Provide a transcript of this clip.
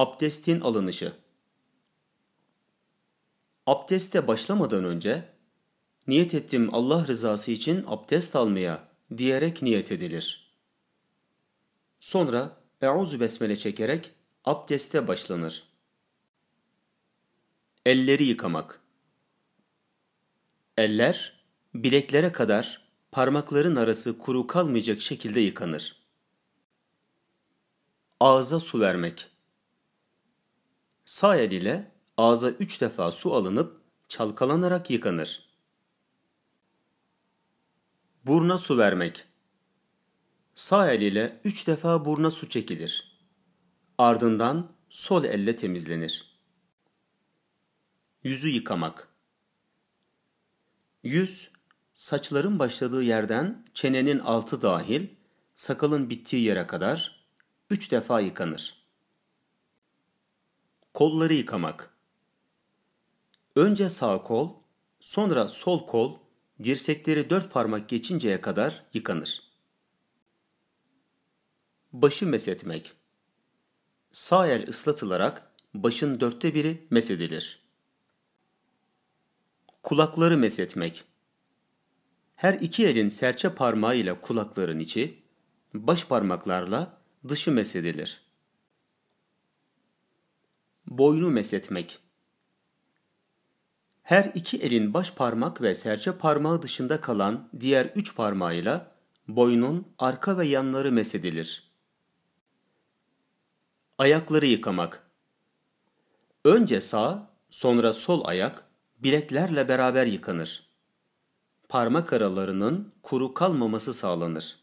Abdestin alınışı Abdeste başlamadan önce niyet ettim Allah rızası için abdest almaya diyerek niyet edilir. Sonra Euzu besmele çekerek abdeste başlanır. Elleri yıkamak Eller bileklere kadar parmakların arası kuru kalmayacak şekilde yıkanır. Ağza su vermek Sağ el ile ağza üç defa su alınıp çalkalanarak yıkanır. Burna su vermek Sağ el ile üç defa burna su çekilir. Ardından sol elle temizlenir. Yüzü yıkamak Yüz, saçların başladığı yerden çenenin altı dahil, sakalın bittiği yere kadar üç defa yıkanır. Kolları yıkamak Önce sağ kol, sonra sol kol, dirsekleri dört parmak geçinceye kadar yıkanır. Başı mesetmek Sağ el ıslatılarak başın dörtte biri mesedilir. Kulakları mesetmek Her iki elin serçe parmağıyla kulakların içi, baş parmaklarla dışı mesedilir. Boynu mesetmek Her iki elin baş parmak ve serçe parmağı dışında kalan diğer üç parmağıyla boynun arka ve yanları mesedilir. Ayakları yıkamak Önce sağ, sonra sol ayak bileklerle beraber yıkanır. Parmak aralarının kuru kalmaması sağlanır.